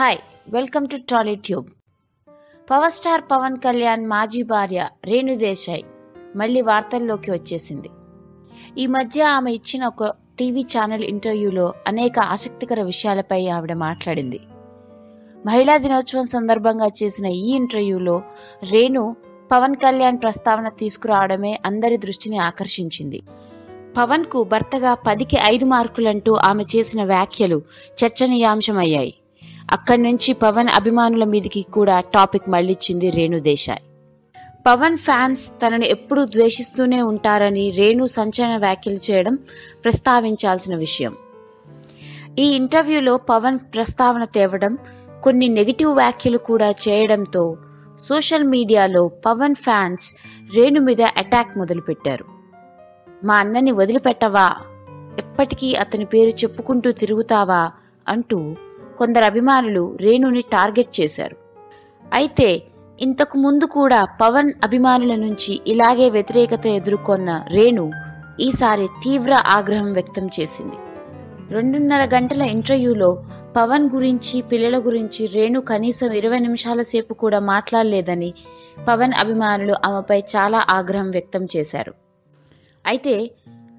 Hi welcome to Tolly Tube. Power star Pawan Kalyan మాజీ భార్య రేణుదేశాయ్ మళ్ళీ వార్తల్లోకి వచ్చేసింది. ఈ మధ్య ఆమె ఇచ్చిన ఒక టీవీ ఛానల్ ఇంటర్వ్యూలో అనేక ఆసక్తికర విషయాలపై ఆవిడ మాట్లాడింది. మహిళా దినోత్సవం సందర్భంగా చేసిన ఈ ఇంటర్వ్యూలో రేణు పవన్ కళ్యాణ్ ప్రస్తావన తీసుకురావడమే అందరి దృష్టిని ఆకర్షించింది. పవన్కు భర్తగా పదికి ఐదు మార్కులంటూ ఆమె చేసిన వ్యాఖ్యలు చర్చనీయాంశమయ్యాయి. అక్కడి నుంచి పవన్ అభిమానుల మీదికి కూడా టాపిక్ మళ్ళిచ్చింది రేణు దేశాయ్. పవన్ ఫ్యాన్స్ తనను ఎప్పుడూ ద్వేషిస్తూనే ఉంటారని రేణు సంచలన వ్యాఖ్యలు చేయడం ప్రస్తావించాల్సిన విషయం. ఈ ఇంటర్వ్యూలో పవన్ ప్రస్తావన తేవడం కొన్ని నెగిటివ్ వ్యాఖ్యలు కూడా చేయడంతో సోషల్ మీడియాలో పవన్ ఫ్యాన్స్ రేణు మీద అటాక్ మొదలుపెట్టారు. మా అన్నని వదిలిపెట్టవా? ఎప్పటికీ అతని పేరు చెప్పుకుంటూ తిరుగుతావా? అంటూ కొందరు అభిమానులు రేణుని టార్గెట్ చేశారు. అయితే ఇంతకు ముందు కూడా పవన్ అభిమానుల నుంచి ఇలాగే వ్యతిరేకత ఎదుర్కొన్న రేణు ఈసారి తీవ్ర ఆగ్రహం వ్యక్తం చేసింది. రెండున్నర గంటల ఇంటర్వ్యూలో పవన్ గురించి పిల్లల గురించి రేణు కనీసం ఇరవై నిమిషాల సేపు కూడా మాట్లాడలేదని పవన్ అభిమానులు ఆమెపై చాలా ఆగ్రహం వ్యక్తం చేశారు. అయితే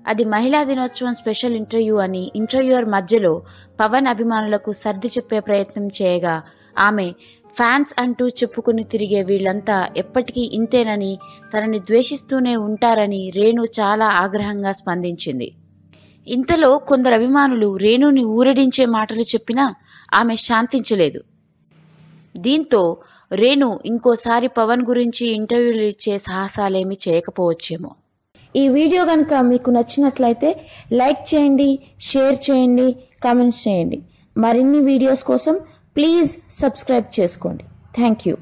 అది మహిళా దినోత్సవం స్పెషల్ ఇంటర్వ్యూ అని ఇంటర్వ్యూయర్ మధ్యలో పవన్ అభిమానులకు సర్ది చెప్పే ప్రయత్నం చేయగా ఆమె ఫ్యాన్స్ అంటూ చెప్పుకుని తిరిగే వీళ్ళంతా ఎప్పటికీ ఇంతేనని తనని ద్వేషిస్తూనే ఉంటారని రేణు చాలా ఆగ్రహంగా స్పందించింది. ఇంతలో కొందరు అభిమానులు రేణుని ఊరడించే మాటలు చెప్పినా ఆమె శాంతించలేదు. దీంతో రేణు ఇంకోసారి పవన్ గురించి ఇంటర్వ్యూలు ఇచ్చే సాహసాలేమీ చేయకపోవచ్చేమో. ఈ వీడియో కనుక మీకు నచ్చినట్లయితే లైక్ చేయండి షేర్ చేయండి కామెంట్స్ చేయండి. మరిన్ని వీడియోస్ కోసం ప్లీజ్ సబ్స్క్రైబ్ చేసుకోండి. Thank you.